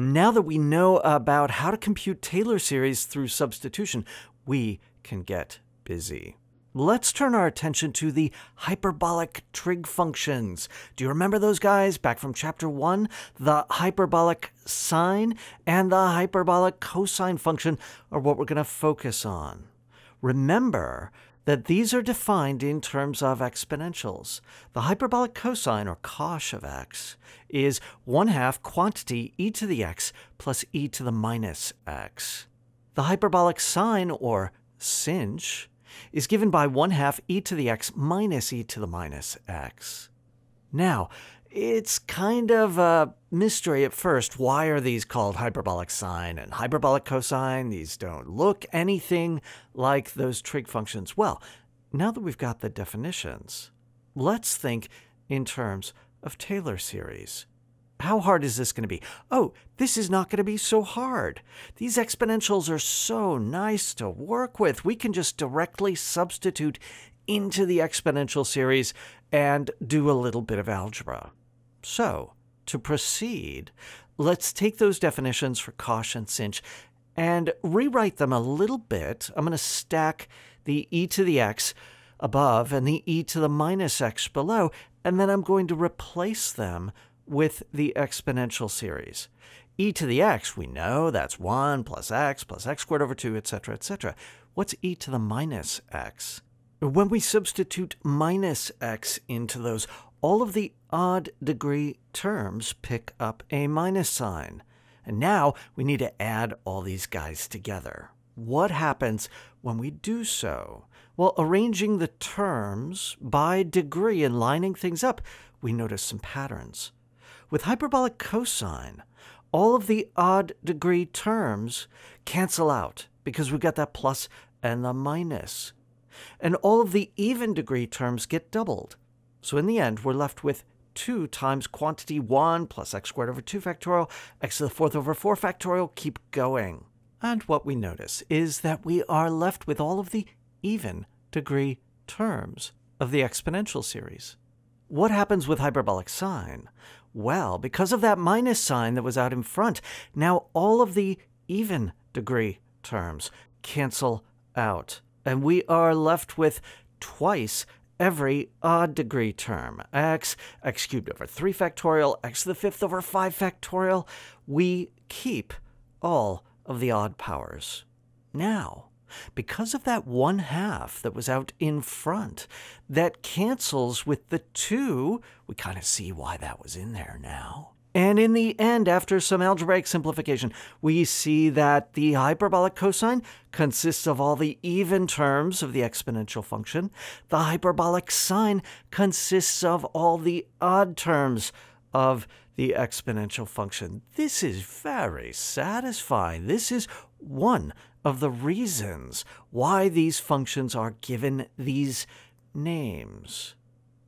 Now that we know about how to compute Taylor series through substitution, we can get busy. Let's turn our attention to the hyperbolic trig functions. Do you remember those guys back from chapter 1? The hyperbolic sine and the hyperbolic cosine function are what we're going to focus on. Remember that these are defined in terms of exponentials. The hyperbolic cosine, or cosh of x, is 1 half quantity e to the x plus e to the minus x. The hyperbolic sine, or sinh, is given by 1 half e to the x minus e to the minus x. Now, it's kind of a mystery at first. Why are these called hyperbolic sine and hyperbolic cosine? These don't look anything like those trig functions. Well, now that we've got the definitions, let's think in terms of Taylor series. How hard is this going to be? Oh, this is not going to be so hard. These exponentials are so nice to work with. We can just directly substitute into the exponential series and do a little bit of algebra. So, to proceed, let's take those definitions for cosh and sinh and rewrite them a little bit. I'm going to stack the e to the x above and the e to the minus x below, and then I'm going to replace them with the exponential series. e to the x, we know that's 1 plus x plus x squared over 2, etc., etc. What's e to the minus x? When we substitute minus x into those, all of the odd degree terms pick up a minus sign. And now we need to add all these guys together. What happens when we do so? Well, arranging the terms by degree and lining things up, we notice some patterns. With hyperbolic cosine, all of the odd degree terms cancel out because we've got that plus and the minus. And all of the even degree terms get doubled. So in the end, we're left with 2 times quantity 1 plus x squared over 2 factorial, x to the fourth over 4 factorial, keep going. And what we notice is that we are left with all of the even degree terms of the exponential series. What happens with hyperbolic sine? Well, because of that minus sign that was out in front, now all of the even degree terms cancel out. And we are left with twice every odd degree term. x, x cubed over 3 factorial, x to the fifth over 5 factorial. We keep all of the odd powers. Now, because of that one half that was out in front, that cancels with the two. We kind of see why that was in there now. And in the end, after some algebraic simplification, we see that the hyperbolic cosine consists of all the even terms of the exponential function. The hyperbolic sine consists of all the odd terms of the exponential function. This is very satisfying. This is one of the reasons why these functions are given these names.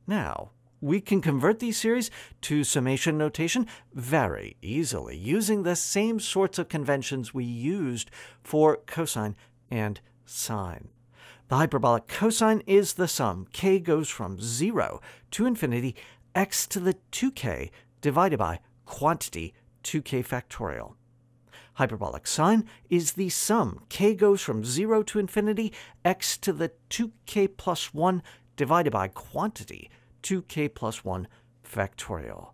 Now, we can convert these series to summation notation very easily using the same sorts of conventions we used for cosine and sine. The hyperbolic cosine is the sum. k goes from 0 to infinity, x to the 2k divided by quantity 2k factorial. Hyperbolic sine is the sum. k goes from 0 to infinity, x to the 2k plus 1 divided by quantity 2k plus 1 factorial.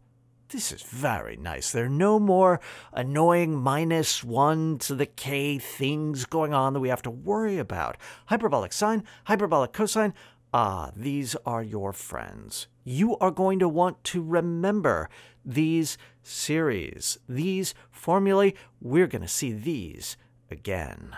This is very nice. There are no more annoying minus 1 to the k things going on that we have to worry about. Hyperbolic sine, hyperbolic cosine, ah, these are your friends. You are going to want to remember these series, these formulae. We're going to see these again.